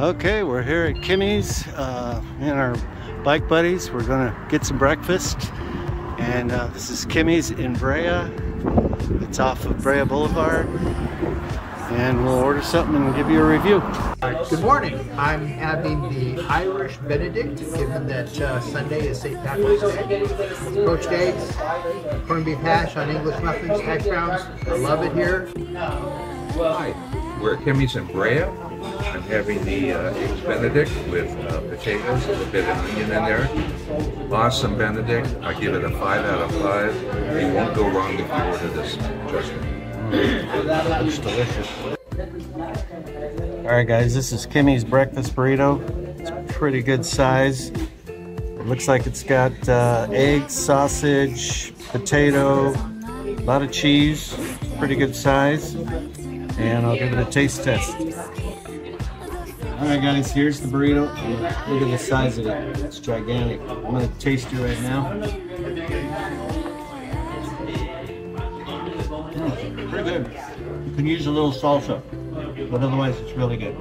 Okay, we're here at Kimmy's uh, in our bike buddies. We're gonna get some breakfast. And uh, this is Kimmy's in Brea. It's off of Brea Boulevard. And we'll order something and give you a review. Good morning. I'm having the Irish Benedict, given that uh, Sunday is St. Patrick's Day. Poached eggs, corned beef hash on English muffins, hash browns. I love it here. Hi, we're at Kimmy's in Brea. I'm having the uh, eggs Benedict with uh, potatoes and a bit of onion in there. Awesome Benedict. I give it a 5 out of 5. You won't go wrong if you order this. Trust me. Looks delicious. All right, guys, this is Kimmy's breakfast burrito. It's pretty good size. It looks like it's got uh, eggs, sausage, potato, a lot of cheese. Pretty good size. And I'll give it a taste test. All right, guys, here's the burrito. Look at the size of it. It's gigantic. I'm gonna taste it right now. Mm, pretty good. You can use a little salsa, but otherwise it's really good.